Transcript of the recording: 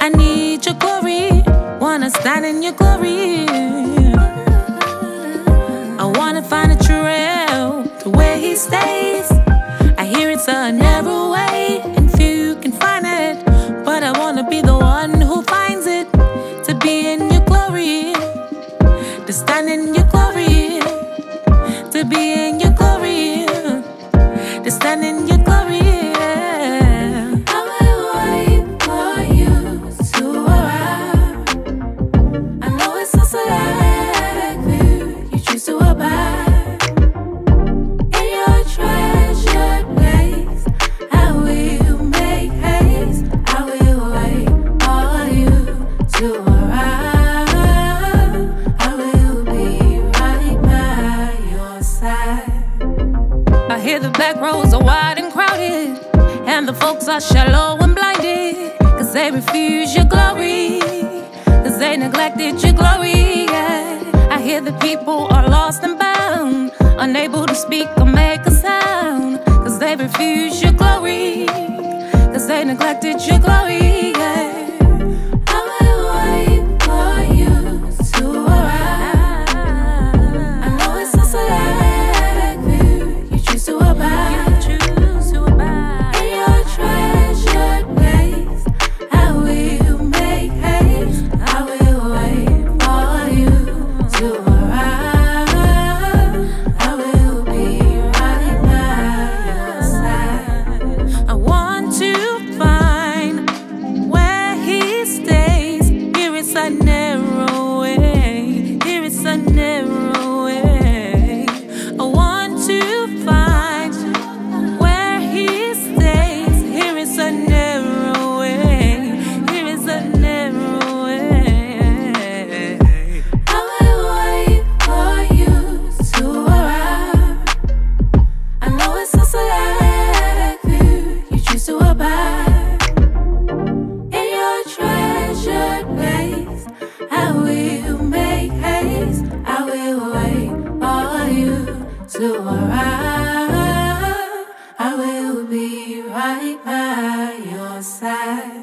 I need your glory. Wanna stand in your glory. I wanna find a trail to where he stays. I hear it's a narrow way, and few can find it. But I wanna be the one who finds it. To be in your glory, to stand in your glory, to be in your glory, to stand in your glory. Hear the back roads are wide and crowded, and the folks are shallow and blinded, cause they refuse your glory, cause they neglected your glory. Yeah. I hear the people are lost and bound, unable to speak or make a sound, cause they refuse your glory, cause they neglected your glory. Yeah. to arrive. I will be right by your side.